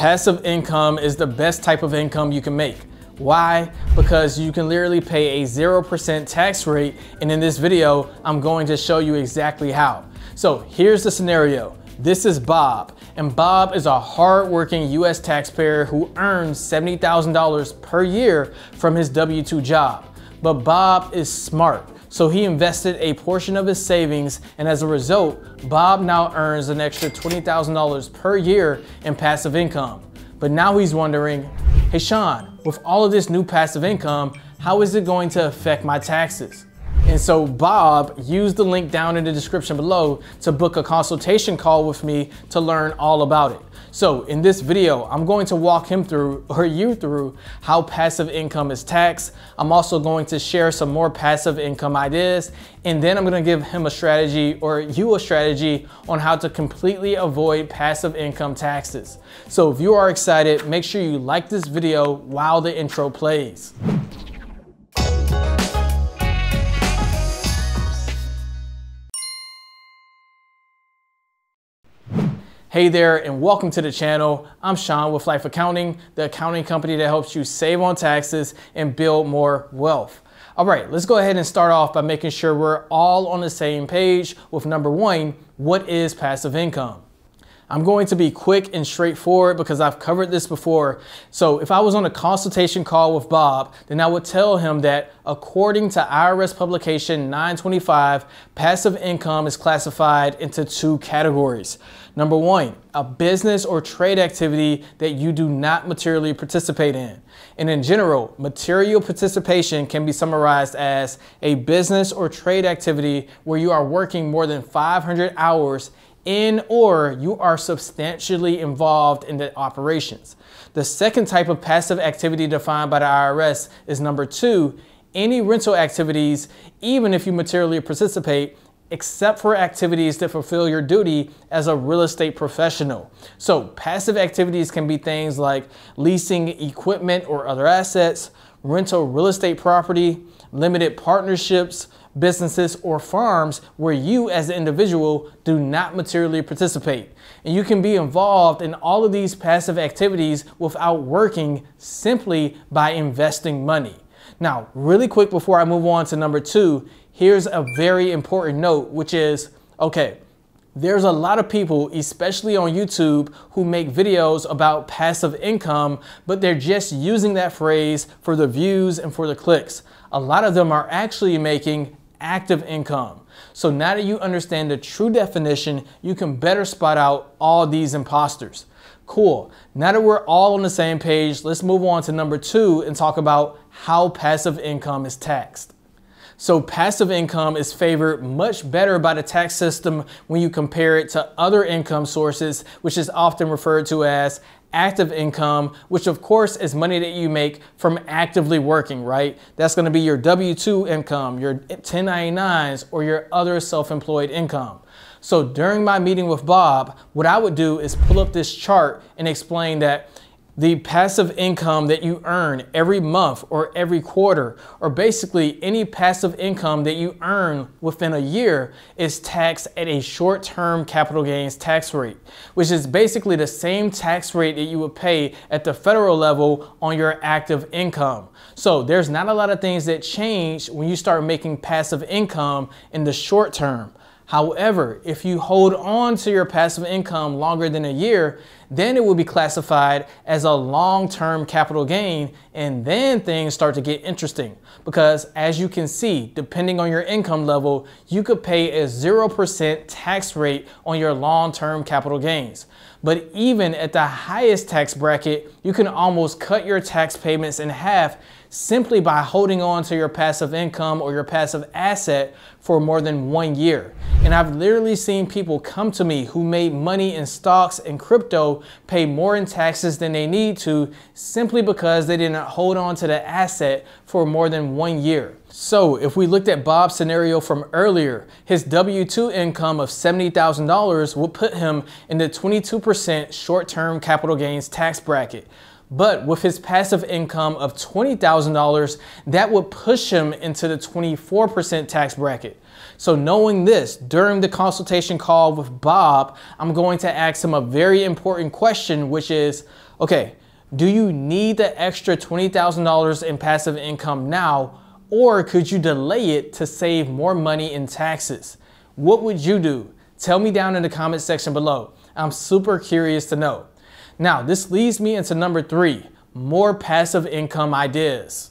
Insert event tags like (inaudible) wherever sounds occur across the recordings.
passive income is the best type of income you can make. Why? Because you can literally pay a 0% tax rate. And in this video, I'm going to show you exactly how. So here's the scenario. This is Bob, and Bob is a hardworking US taxpayer who earns $70,000 per year from his W-2 job. But Bob is smart, so he invested a portion of his savings, and as a result, Bob now earns an extra $20,000 per year in passive income. But now he's wondering, hey Sean, with all of this new passive income, how is it going to affect my taxes? And so Bob used the link down in the description below to book a consultation call with me to learn all about it. So in this video, I'm going to walk him through (laughs) or you through how passive income is taxed. I'm also going to share some more passive income ideas. And then I'm gonna give him a strategy or you a strategy on how to completely avoid passive income taxes. So if you are excited, make sure you like this video while the intro plays. Hey there and welcome to the channel. I'm Sean with LYFE Accounting, the accounting company that helps you save on taxes and build more wealth. All right, let's go ahead and start off by making sure we're all on the same page with number one, what is passive income? I'm going to be quick and straightforward because I've covered this before. So if I was on a consultation call with Bob, then I would tell him that according to IRS publication 925, passive income is classified into two categories. Number one, a business or trade activity that you do not materially participate in. And in general, material participation can be summarized as a business or trade activity where you are working more than 500 hours in or you are substantially involved in the operations. The second type of passive activity defined by the IRS is number two, any rental activities, even if you materially participate, except for activities that fulfill your duty as a real estate professional. So passive activities can be things like leasing equipment or other assets, rental real estate property, limited partnerships, businesses, or farms where you as an individual do not materially participate. And you can be involved in all of these passive activities without working simply by investing money. Now, really quick before I move on to number two, here's a very important note, which is, okay, there's a lot of people, especially on YouTube, who make videos about passive income, but they're just using that phrase for the views and for the clicks. A lot of them are actually making active income. So now that you understand the true definition, you can better spot out all these imposters. Cool. Now that we're all on the same page, let's move on to number two and talk about how passive income is taxed. So passive income is favored much better by the tax system when you compare it to other income sources, which is often referred to as active income, which of course is money that you make from actively working, right? That's gonna be your W-2 income, your 1099s, or your other self-employed income. So during my meeting with Bob, what I would do is pull up this chart and explain that the passive income that you earn every month or every quarter, or basically any passive income that you earn within a year, is taxed at a short term capital gains tax rate, which is basically the same tax rate that you would pay at the federal level on your active income. So there's not a lot of things that change when you start making passive income in the short term. However, if you hold on to your passive income longer than a year, then it will be classified as a long-term capital gain and then things start to get interesting because as you can see, depending on your income level, you could pay a 0% tax rate on your long-term capital gains. But even at the highest tax bracket, you can almost cut your tax payments in half simply by holding on to your passive income or your passive asset for more than one year. And I've literally seen people come to me who made money in stocks and crypto pay more in taxes than they need to simply because they didn't hold on to the asset for more than one year. So if we looked at Bob's scenario from earlier, his W-2 income of $70,000 will put him in the 22% short-term capital gains tax bracket. But with his passive income of $20,000, that would push him into the 24% tax bracket. So knowing this, during the consultation call with Bob, I'm going to ask him a very important question, which is, okay, do you need the extra $20,000 in passive income now, or could you delay it to save more money in taxes? What would you do? Tell me down in the comment section below. I'm super curious to know. Now, this leads me into number three, more passive income ideas.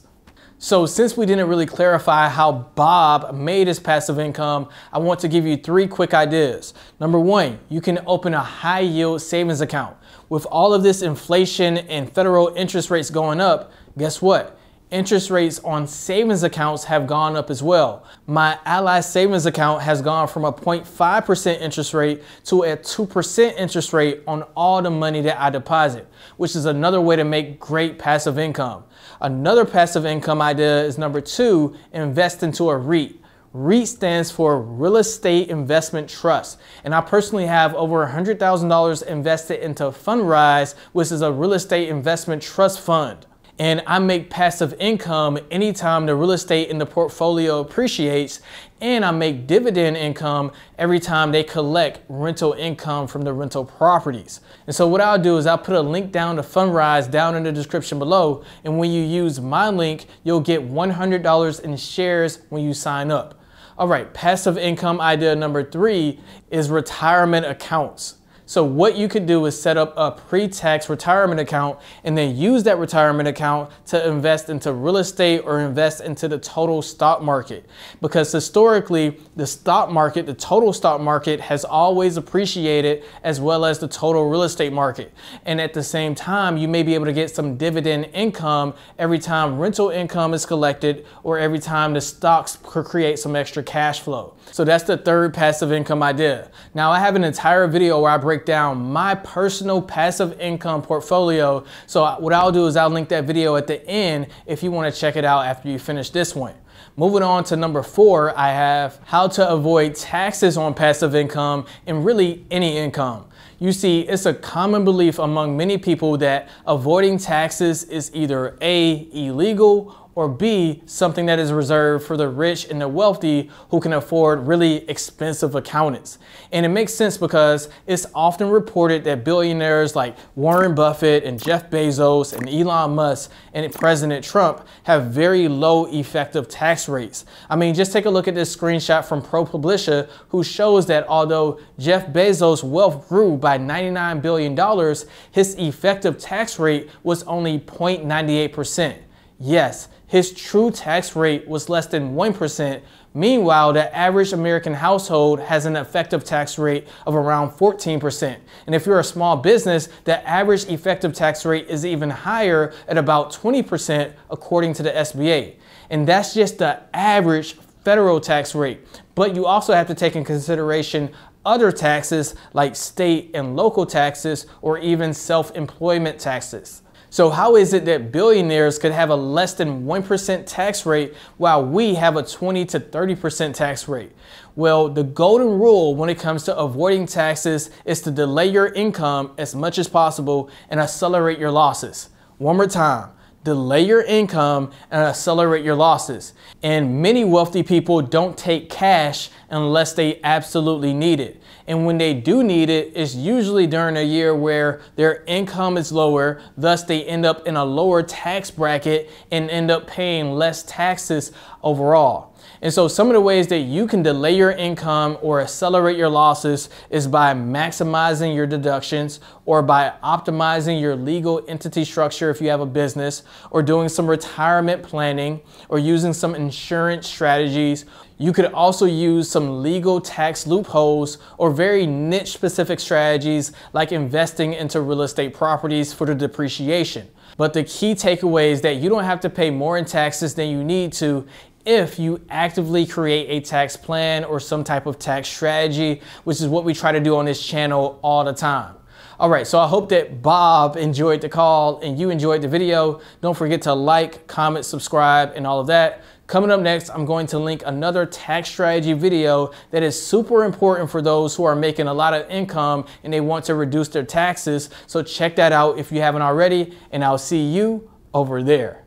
So since we didn't really clarify how Bob made his passive income, I want to give you three quick ideas. Number one, you can open a high yield savings account. With all of this inflation and federal interest rates going up, guess what? Interest rates on savings accounts have gone up as well. My Ally savings account has gone from a 0.5% interest rate to a 2% interest rate on all the money that I deposit, which is another way to make great passive income. Another passive income idea is number two, invest into a REIT. REIT stands for Real Estate Investment Trust. And I personally have over $100,000 invested into Fundrise, which is a real estate investment trust fund and I make passive income anytime the real estate in the portfolio appreciates and I make dividend income every time they collect rental income from the rental properties. And so what I'll do is I'll put a link down to Fundrise down in the description below and when you use my link, you'll get $100 in shares when you sign up. All right, passive income idea number three is retirement accounts. So what you could do is set up a pre-tax retirement account and then use that retirement account to invest into real estate or invest into the total stock market. Because historically, the stock market, the total stock market has always appreciated as well as the total real estate market. And at the same time, you may be able to get some dividend income every time rental income is collected or every time the stocks create some extra cash flow. So that's the third passive income idea. Now I have an entire video where I break down my personal passive income portfolio. So what I'll do is I'll link that video at the end if you want to check it out after you finish this one. Moving on to number four, I have how to avoid taxes on passive income and really any income. You see, it's a common belief among many people that avoiding taxes is either A, illegal or B, something that is reserved for the rich and the wealthy who can afford really expensive accountants. And it makes sense because it's often reported that billionaires like Warren Buffett and Jeff Bezos and Elon Musk and President Trump have very low effective tax rates. I mean, just take a look at this screenshot from ProPublica who shows that although Jeff Bezos' wealth grew by $99 billion, his effective tax rate was only 0.98%. Yes, his true tax rate was less than 1%. Meanwhile, the average American household has an effective tax rate of around 14%. And if you're a small business, the average effective tax rate is even higher at about 20% according to the SBA. And that's just the average federal tax rate. But you also have to take in consideration other taxes like state and local taxes or even self-employment taxes. So how is it that billionaires could have a less than 1% tax rate while we have a 20 to 30% tax rate? Well, the golden rule when it comes to avoiding taxes is to delay your income as much as possible and accelerate your losses. One more time delay your income and accelerate your losses. And many wealthy people don't take cash unless they absolutely need it. And when they do need it, it's usually during a year where their income is lower, thus they end up in a lower tax bracket and end up paying less taxes overall. And so some of the ways that you can delay your income or accelerate your losses is by maximizing your deductions or by optimizing your legal entity structure if you have a business or doing some retirement planning or using some insurance strategies. You could also use some legal tax loopholes or very niche specific strategies like investing into real estate properties for the depreciation. But the key takeaway is that you don't have to pay more in taxes than you need to if you actively create a tax plan or some type of tax strategy, which is what we try to do on this channel all the time. All right, so I hope that Bob enjoyed the call and you enjoyed the video. Don't forget to like, comment, subscribe, and all of that. Coming up next, I'm going to link another tax strategy video that is super important for those who are making a lot of income and they want to reduce their taxes. So check that out if you haven't already, and I'll see you over there.